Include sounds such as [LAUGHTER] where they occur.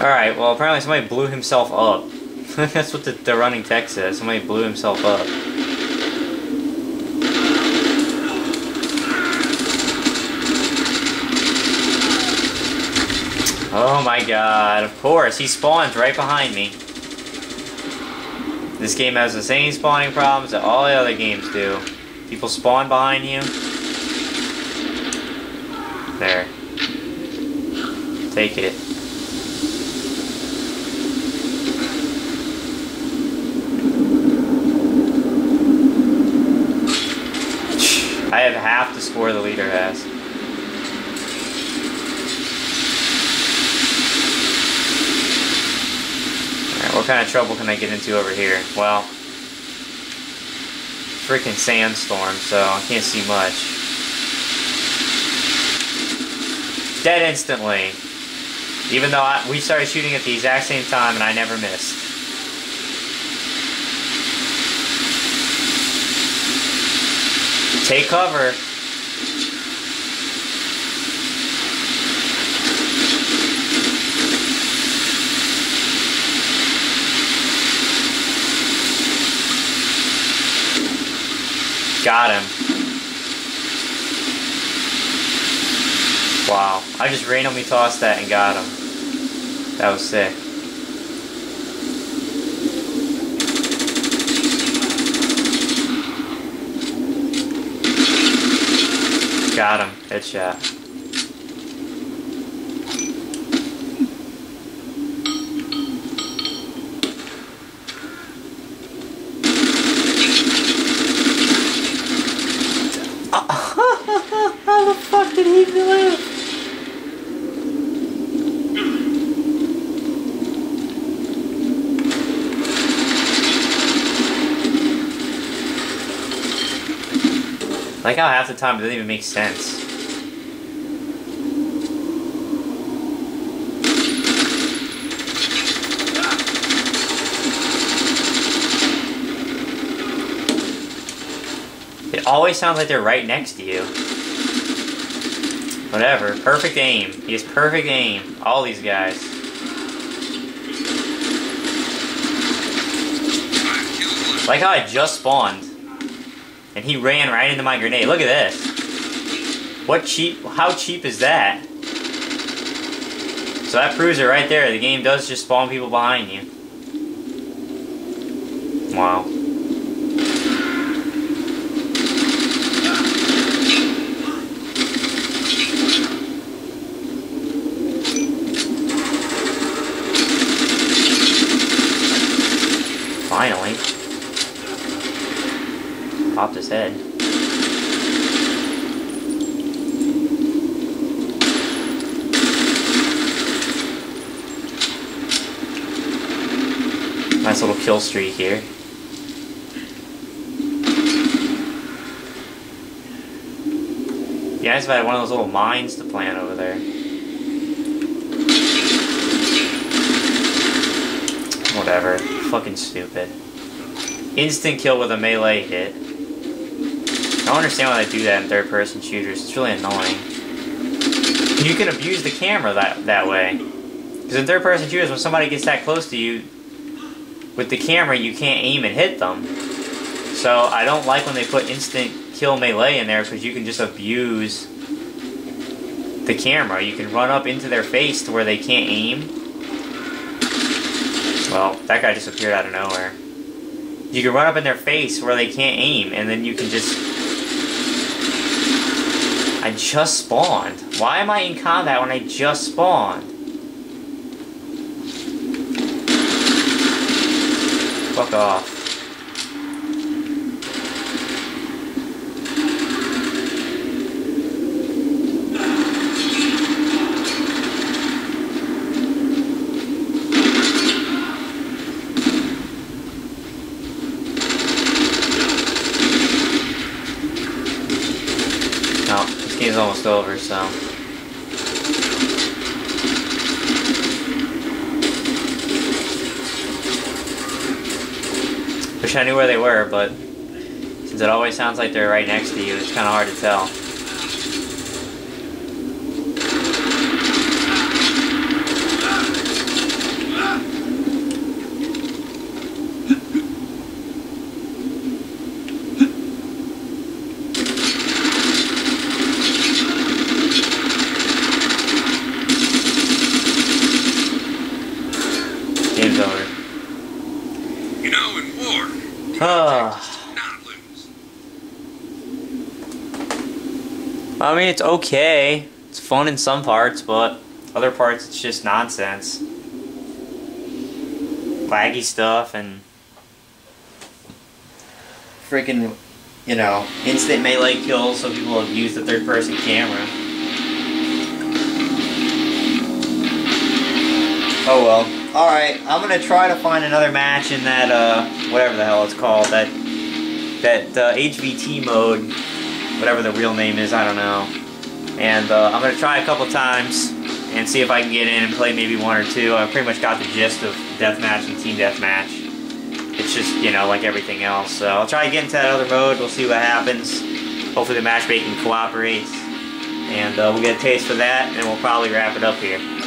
Alright, well apparently somebody blew himself up. [LAUGHS] That's what the, the running text says. Somebody blew himself up. Oh my god, of course, he spawns right behind me. This game has the same spawning problems that all the other games do. People spawn behind you. There. Take it. I half the score the leader has. Alright, what kind of trouble can I get into over here? Well, freaking sandstorm, so I can't see much. Dead instantly. Even though I, we started shooting at the exact same time and I never missed. Take cover. Got him. Wow. I just randomly tossed that and got him. That was sick. Got him. Headshot. [LAUGHS] How the fuck did he live? Like how half the time it doesn't even make sense. It always sounds like they're right next to you. Whatever. Perfect aim. He has perfect aim. All these guys. Like how I just spawned. And he ran right into my grenade. Look at this. What cheap, how cheap is that? So that proves it right there. The game does just spawn people behind you. Wow. Nice little kill streak here. Yeah, I just had one of those little mines to plant over there. Whatever. Fucking stupid. Instant kill with a melee hit. I don't understand why they do that in third person shooters. It's really annoying. You can abuse the camera that, that way. Because in third person shooters, when somebody gets that close to you, with the camera, you can't aim and hit them. So I don't like when they put instant kill melee in there because you can just abuse the camera. You can run up into their face to where they can't aim. Well, that guy just appeared out of nowhere. You can run up in their face where they can't aim, and then you can just... I just spawned. Why am I in combat when I just spawned? Fuck off. No, this game's almost over, so... Wish I knew where they were, but since it always sounds like they're right next to you, it's kind of hard to tell. I mean, it's okay. It's fun in some parts, but other parts it's just nonsense. Laggy stuff and freaking, you know, instant melee kills so people have used the third person camera. Oh well. Alright, I'm gonna try to find another match in that, uh, whatever the hell it's called, that, that, uh, HVT mode, whatever the real name is, I don't know. And, uh, I'm gonna try a couple times, and see if I can get in and play maybe one or two. I pretty much got the gist of deathmatch and team deathmatch. It's just, you know, like everything else. So I'll try to get into that other mode. We'll see what happens. Hopefully the matchmaking cooperates. And uh, we'll get a taste for that, and we'll probably wrap it up here.